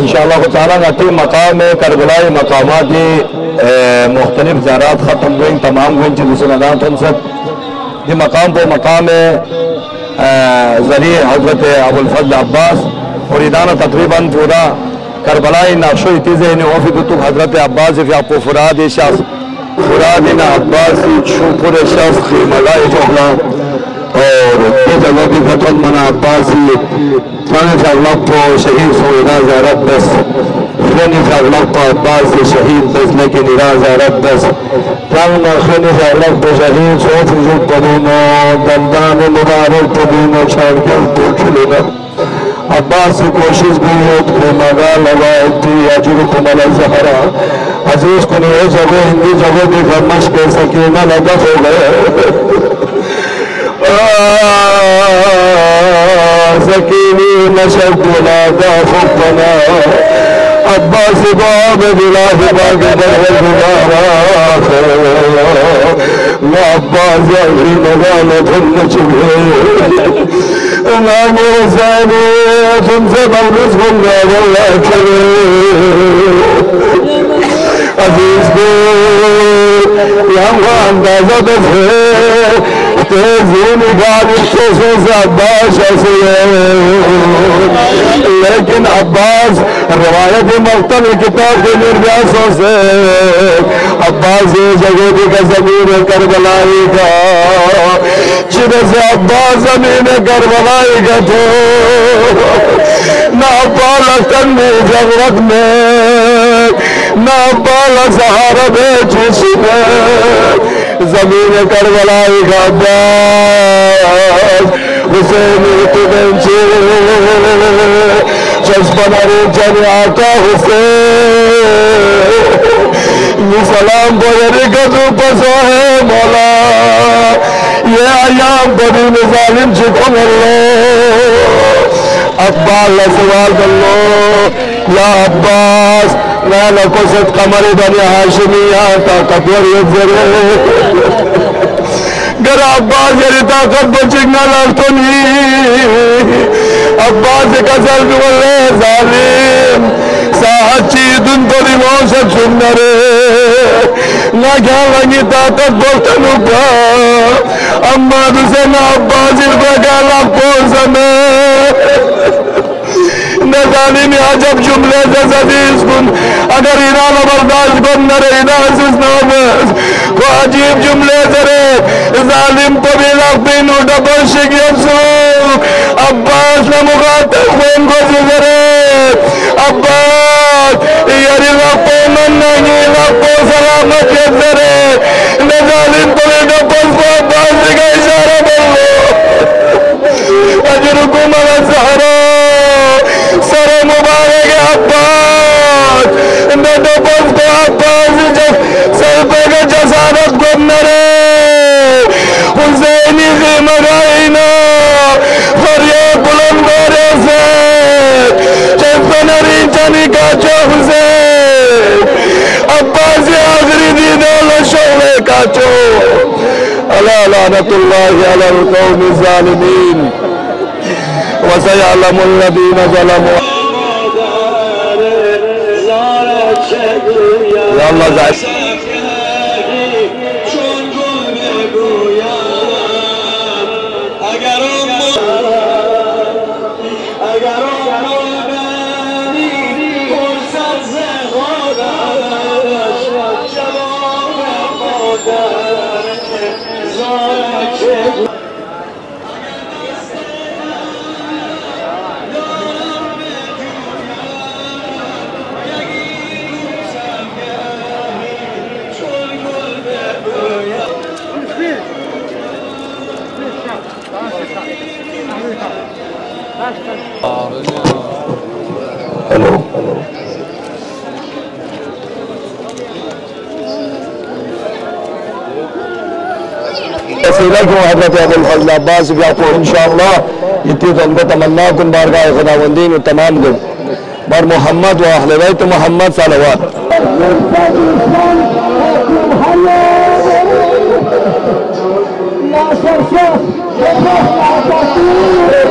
انشاءاللہ تعالیٰ نتی مقام کربلائی مقامات یہ مختلف زیارات ختم ہوئیں، تمام ہوئیں چیز سندات ان سب۔ یہ مقام وہ مقام ذریع حضرت ابو الفضل عباس، اور ادانہ تقریباً پورا کربلائی نقشو اتیزے انہیں وفی کتب حضرت عباس فی اپو فراد شخص فراد نا عباس، شکر شخص خیملائی جہلا اور یہ جگہ بھی فتن منا عباسی تھانے فاغلق شہید سوئنا زیارت بس خونی فاغلق کو شہید بس لیکن ارا زیارت بس تانا خونی فاغلق شہید سوف رجوب قدیمو دندان مبارک قدیمو چھاڑ کے عباس سے کوشش بھی ہے کہ مگال لوائد تھی اجرکم علی زہرہ عزیز کو نہیں جگہ ہندی جگہ بھی فرمش کر سکینہ لگف ہو گئے سكيني نشد نادى خطنا عباس باب بلا باق در الغبار وعباس يغري مغالة النجمه نام رساني تنسب الرزق الله والله كريم عزيز بيت يا اندازة بفهر تزين قال الخصوص عباس لیکن عباس روایت مقتل کتاب کے نرجاسوں سے عباس یہ جگہ بھی کا زمین کربلائی کا چرے سے عباس زمین کربلائی کا تو نہ پالا کنی جغرت میں نہ پالا سہارا بے چیسی میں زمین کربلائی کا عباس حسین تبنچے چشمن ارے جن آقا حسین، یہ سلام بغیر گزو پسو ہے مولا، یہ ایام بڑی نظالم چکم جی اللہ اقبال اللہ سوال بلو یا عباس میں لکوست قمر بنی حاشمی آتا قبر یزرے گر عباس یری طاقت بچگنا لفتنی عباس کسل دولے ظالم ساعت چیدن تو دی موشک سنرے نہ کیا لگی طاقت بلتنو پا. اما دوسے نا عباس ارفا لپو سمے عجب جملے سے زدیز کن۔ اگر ایران برداشت کن نرے عزیز نامز، کو عجیب جملے سے ظالم کو اقبین لفظی نوٹا پرشکی افسو عباس نے مخاطب خون کو زرے عباس حسین عباس آخری دیدے لشوے کا چو۔ اللہ لعنت اللہ علی القوم الظالمین۔ وسيعلم الذين ظلموا۔ يا الله ہلو وسیلہ کو حضرت ابو الفضل عباس بھی آپ کو انشاءاللہ اتنی تو ان کو تمنا کن بارگاہ خدا وندین و تمام دن بر محمد و اہل بیت محمد صلوات۔ you.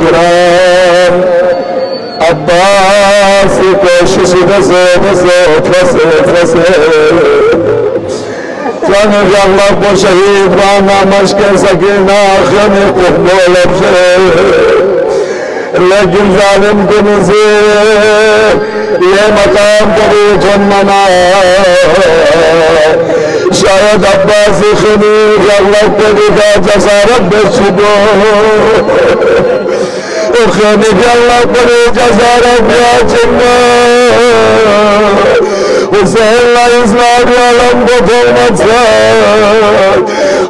گرام عباس کوشش بسے بسے پھسے پھسے جان اللہ کو شہید بانا مشک سکینہ خم قبول افشے لیکن ظالم کو نزیر یہ مقام کبھی جنمنا شاید عباس خلیق اللہ کو خانك يلا طريق جزارك يا جنة وسهل يسمعك ولم تطول متسال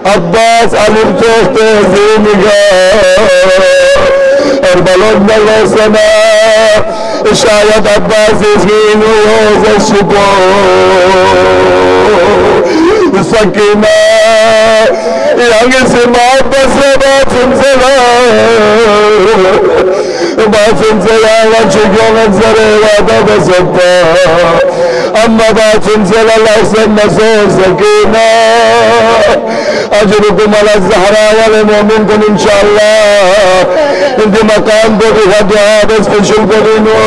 عباس علم علمتوك تهزيمك البلد الله سماء شايد عباس يزمين ويوز الشبور السكينة يا ما عباس رباط سمسلال سنسلا بات سنسلا وچکو نظر وعدہ بسطا اما بات سنسلا لحسن نسو سکینہ اجرکم على الزهراء والمؤمنكم ان شاء الله انت مقام کو بھی دعا بس خوشل کرینو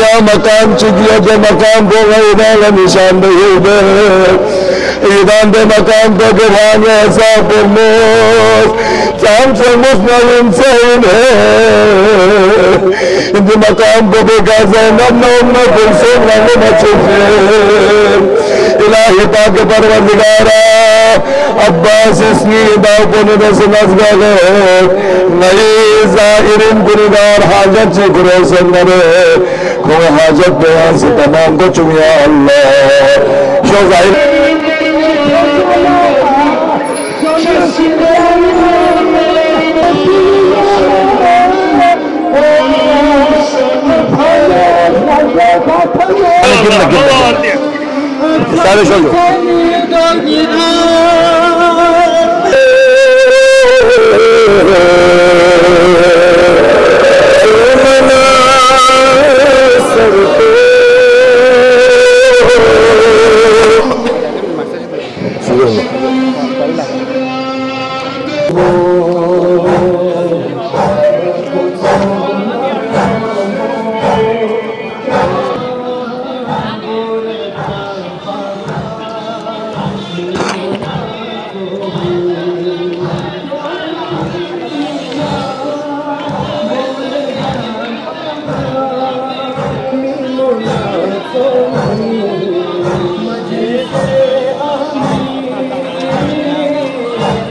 یا مقام چکیا جو مقام کو غیدہ و نشان دہی İdan de makam da divane hesap olmuş Çam çalmış nalım seyine Şimdi makam da bir gazenem ne onunla bulsun nalım açılsın İlahi Pakı Parvazigara Abbas ismi da bunu da sınazgalı Neyi zairin günügar hacet çekiyor senleri Kul hacet beyansı tamam koçum ya Allah. Şu zahir Oh, my God.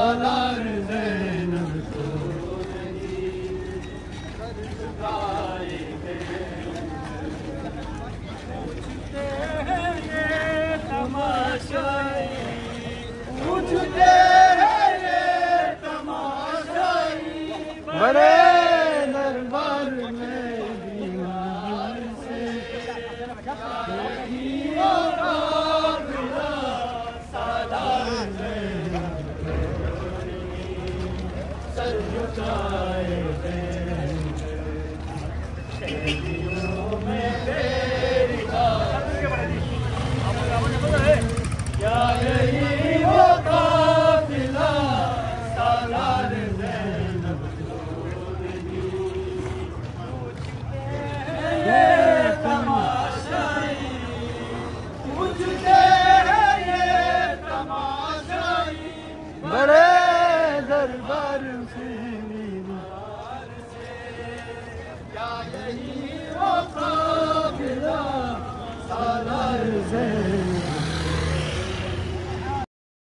la la